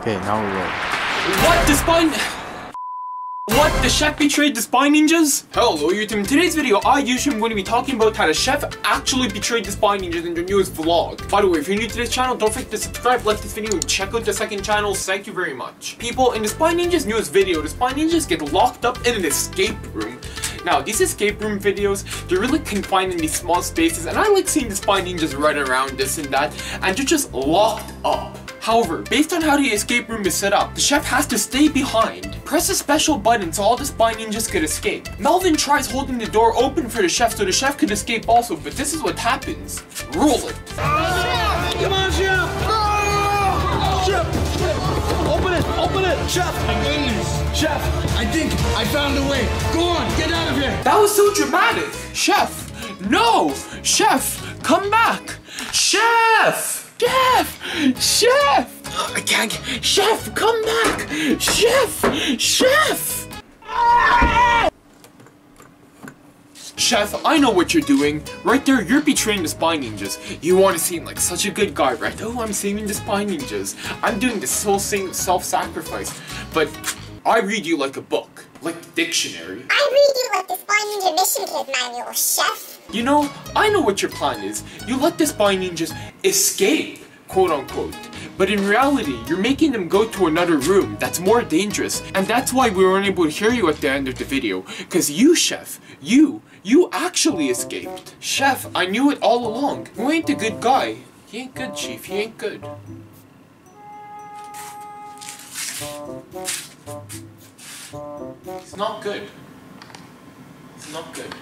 Okay, now we roll. What? The spine... What? The chef betrayed the spy ninjas? Hello YouTube. In today's video, I usually am going to be talking about how the chef actually betrayed the spy ninjas in their newest vlog. By the way, if you're new to this channel, don't forget to subscribe, like this video, and check out the second channel. Thank you very much. People, in the spy ninjas newest video, the spy ninjas get locked up in an escape room. Now, these escape room videos, they're really confined in these small spaces, and I like seeing the spy ninjas run around this and that, and they're just locked up. However, based on how the escape room is set up, the chef has to stay behind. Press a special button so all the spy ninjas could escape. Melvin tries holding the door open for the chef so the chef could escape also, but this is what happens. Rule it. Come on, Chef! Chef! Open it! Open it! Chef! Goodness! Chef! I think I found a way. Go on, get out of here! That was so dramatic. Chef! No! Chef! Come back! Chef! Chef! Chef! I can't. Chef, come back! Chef! Chef! Chef, I know what you're doing. Right there, you're betraying the spy ninjas. You want to seem like such a good guy, right? Oh, I'm saving the spy ninjas. I'm doing this whole thing self-sacrifice. But I read you like a book, like a dictionary. I read you like the Spy Ninja Mission Kit manual, chef. You know, I know what your plan is. You let the spy ninjas escape, quote unquote. But in reality, you're making them go to another room that's more dangerous. And that's why we weren't able to hear you at the end of the video. Cause you, Chef, you, you actually escaped. Chef, I knew it all along. You ain't a good guy. He ain't good, Chief. He ain't good. He's not good. He's not good.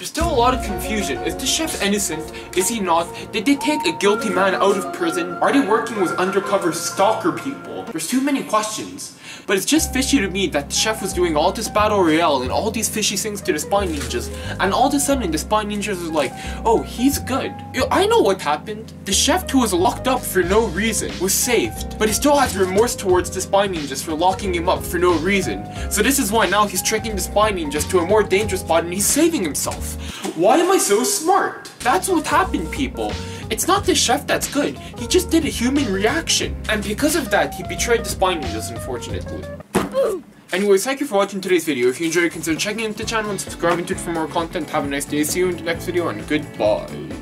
There's still a lot of confusion. Is the chef innocent? Is he not? Did they take a guilty man out of prison? Are they working with undercover stalker people? There's too many questions. But it's just fishy to me that the chef was doing all this battle royale and all these fishy things to the spy ninjas, and all of a sudden the spy ninjas are like, oh, he's good. Yo, I know what happened. The chef who was locked up for no reason was saved, but he still has remorse towards the spy ninjas for locking him up for no reason. So this is why now he's tricking the spy ninjas to a more dangerous spot and he's saving himself. Why am I so smart? That's what happened, people. It's not the chef that's good, he just did a human reaction. And because of that, he betrayed the spy ninjas, unfortunately. Anyways, thank you for watching today's video. If you enjoyed, consider checking out the channel and subscribing to it for more content. Have a nice day, see you in the next video, and goodbye.